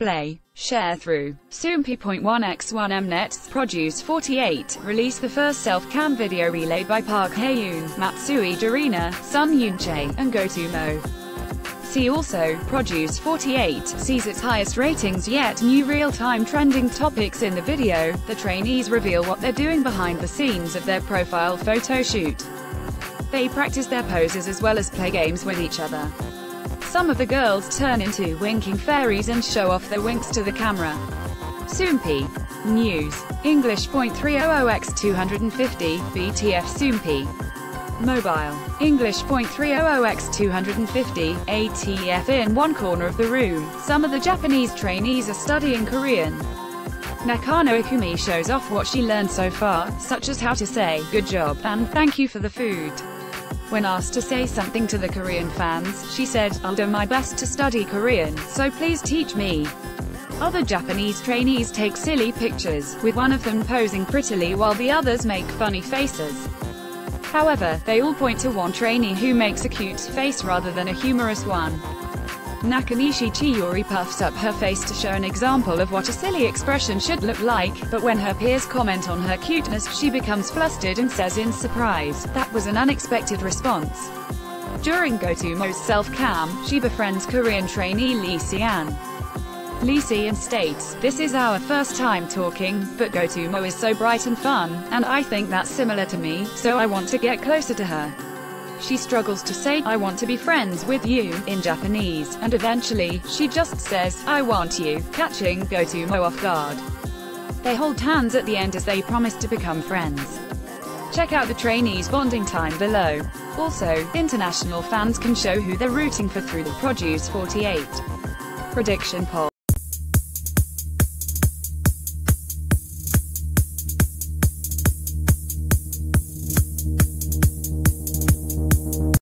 J. Sharethrough. Soompi.1x1 Mnet's Produce 48 release the first self-cam video relayed by Park Hae-yoon, Matsui Jurina, Son Eun-chae, and Goto Moe. See also, Produce 48 sees its highest ratings yet new real-time trending topics in the video. The trainees reveal what they're doing behind the scenes of their profile photo shoot. They practice their poses as well as play games with each other. Some of the girls turn into winking fairies and show off their winks to the camera. Soompi. News. English .300x 250, BTF Soompi. Mobile. English .300x 250, ATF in one corner of the room. Some of the Japanese trainees are studying Korean. Nakano Ikumi shows off what she learned so far, such as how to say, good job, and thank you for the food. When asked to say something to the Korean fans, she said, I'll do my best to study Korean, so please teach me. Other Japanese trainees take silly pictures, with one of them posing prettily while the others make funny faces. However, they all point to one trainee who makes a cute face rather than a humorous one. Nakanishi Chiyori puffs up her face to show an example of what a silly expression should look like, but when her peers comment on her cuteness, she becomes flustered and says in surprise, that was an unexpected response. During Goto Moe's self-cam, she befriends Korean trainee Lee Sian. Lee Sian states, This is our first time talking, but Goto Moe is so bright and fun, and I think that's similar to me, so I want to get closer to her. She struggles to say, I want to be friends with you, in Japanese, and eventually, she just says, I want you, catching Goto Moe off guard. They hold hands at the end as they promise to become friends. Check out the trainees' bonding time below. Also, international fans can show who they're rooting for through the Produce 48 prediction poll.